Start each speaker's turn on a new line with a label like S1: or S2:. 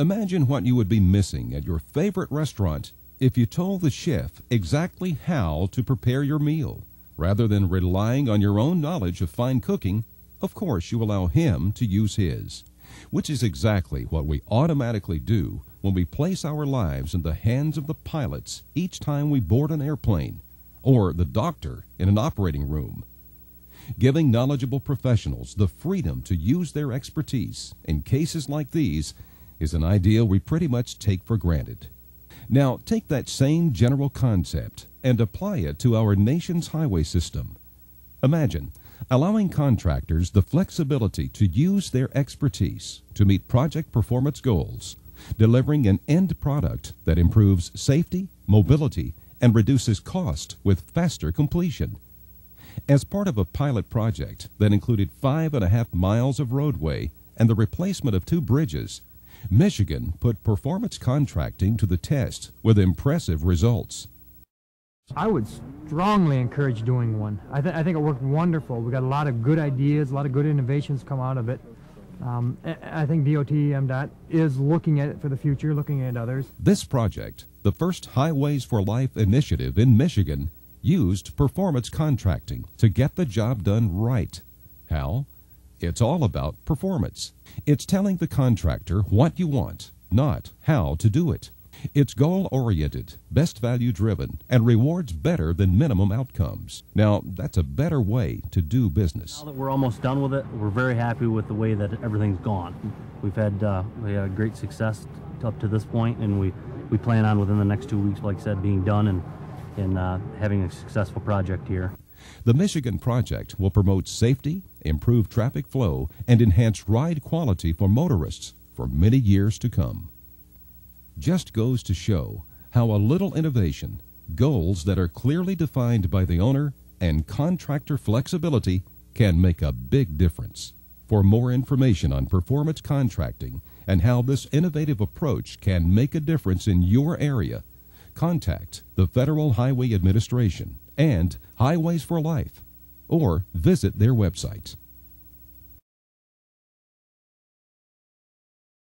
S1: Imagine what you would be missing at your favorite restaurant if you told the chef exactly how to prepare your meal. Rather than relying on your own knowledge of fine cooking, of course you allow him to use his, which is exactly what we automatically do when we place our lives in the hands of the pilots each time we board an airplane or the doctor in an operating room. Giving knowledgeable professionals the freedom to use their expertise in cases like these is an idea we pretty much take for granted. Now, take that same general concept and apply it to our nation's highway system. Imagine allowing contractors the flexibility to use their expertise to meet project performance goals, delivering an end product that improves safety, mobility, and reduces cost with faster completion. As part of a pilot project that included five and a half miles of roadway and the replacement of two bridges, Michigan put performance contracting to the test with impressive results.
S2: I would strongly encourage doing one. I, th- I think it worked wonderful. We got a lot of good ideas, a lot of good innovations come out of it. Um, I think DOT MDOT is looking at it for the future, looking at others.
S1: This project, the first Highways for Life initiative in Michigan, used performance contracting to get the job done right. How? It's all about performance. It's telling the contractor what you want, not how to do it. It's goal oriented, best value driven, and rewards better than minimum outcomes. Now, that's a better way to do business.
S3: Now that we're almost done with it, we're very happy with the way that everything's gone. We've had uh, we had great success up to this point, and we, we plan on within the next two weeks, like I said, being done and, and uh, having a successful project here.
S1: The Michigan project will promote safety, improve traffic flow, and enhance ride quality for motorists for many years to come just goes to show how a little innovation, goals that are clearly defined by the owner, and contractor flexibility can make a big difference. For more information on performance contracting and how this innovative approach can make a difference in your area, contact the Federal Highway Administration and Highways for Life or visit their website.